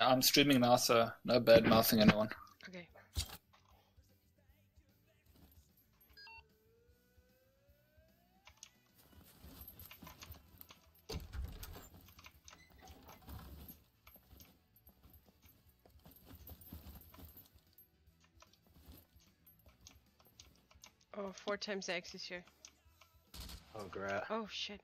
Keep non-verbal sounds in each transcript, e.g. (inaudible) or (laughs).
I'm streaming now, so no bad mouthing anyone. Okay. Oh, four times X is here. Oh, great. Oh shit.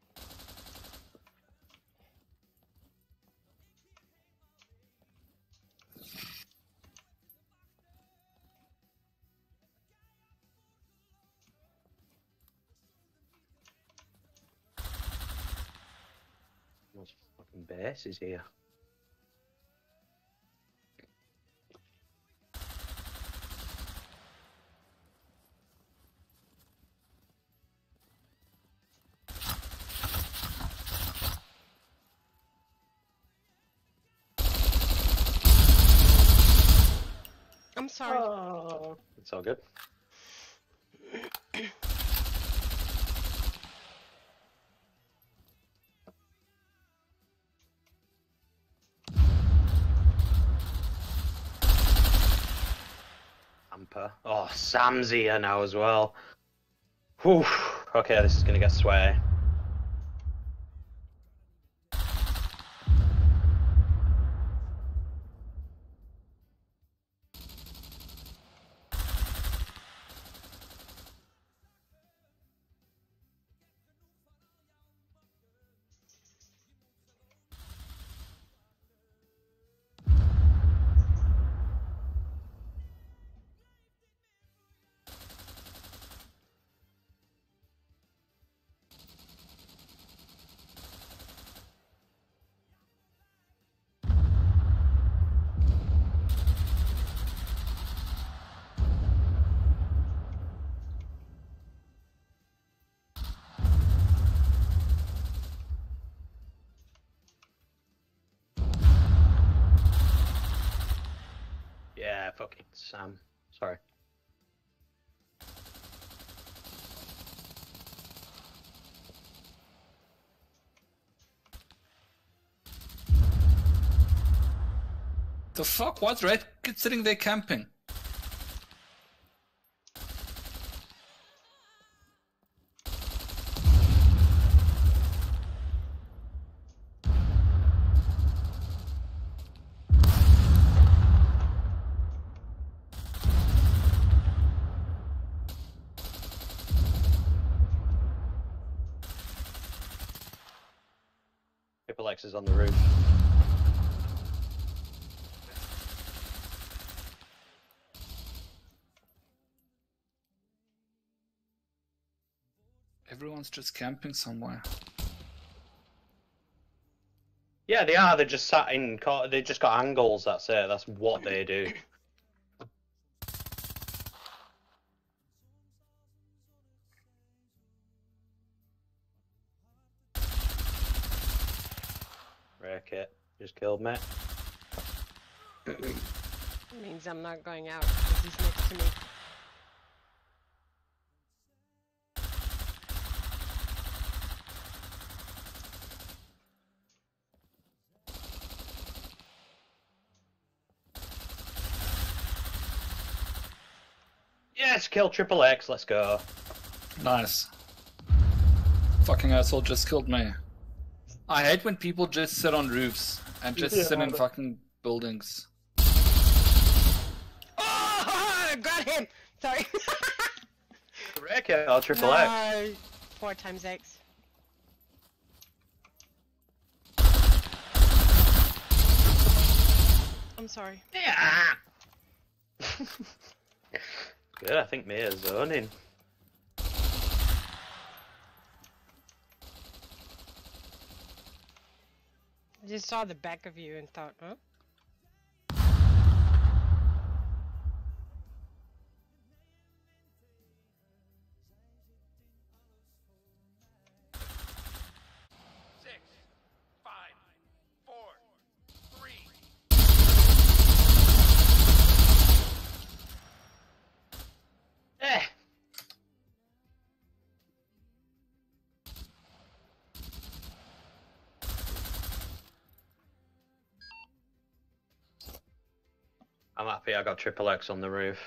Those fucking bases here. I'm sorry. Oh, it's all good. (clears throat) Oh, Sam's here now as well. Whew. Okay, this is gonna get sweaty. Fucking Sam. Sorry. The fuck? Why's Red Kid sitting there camping? Triple X is on the roof. Everyone's just camping somewhere. Yeah, they are. They just sat in. They just got angles. That's it. That's what they do. (laughs) Wreck it. Just killed me. means I'm not going out because he's next to me. Yes, kill Triple X. Let's go. Nice. Fucking asshole just killed me. I hate when people just sit on roofs and just sit in fucking buildings. Oh, (laughs) I got him! Sorry. (laughs) Wreck it. Oh, Triple X. Four times X. I'm sorry. Yeah. (laughs) Good. I think Mia's zoning. I just saw the back of you and thought, huh? I'm happy I got triple X on the roof.